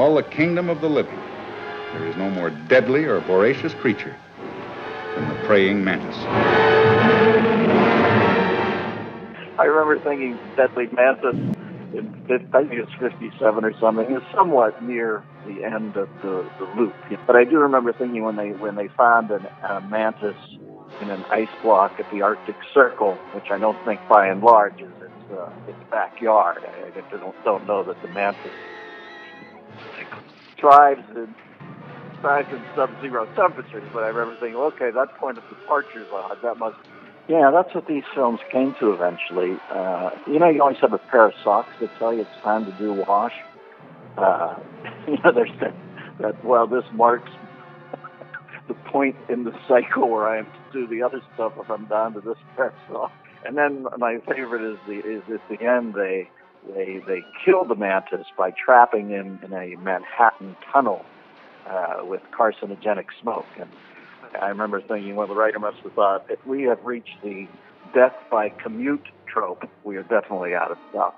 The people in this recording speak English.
all the kingdom of the living, there is no more deadly or voracious creature than the praying mantis. I remember thinking deadly mantis. In, I think it's 57 or something. It's somewhat near the end of the, the loop. But I do remember thinking when they when they found an, a mantis in an ice block at the Arctic Circle, which I don't think by and large is its, uh, its backyard. I, I don't, don't know that the mantis thrives in thrives in sub-zero temperatures. But I remember thinking, okay, that point of departure is odd. That must. Yeah, that's what these films came to eventually. Uh, you know, you always have a pair of socks that tell you it's time to do wash. Uh, you know, there's that, that well, this marks the point in the cycle where I have to do the other stuff if I'm down to this pair of socks. And then my favorite is the is at the end they they they kill the mantis by trapping him in a Manhattan tunnel uh, with carcinogenic smoke. And I remember thinking, well, the writer must have thought if we have reached the death by commute trope, we are definitely out of stuff.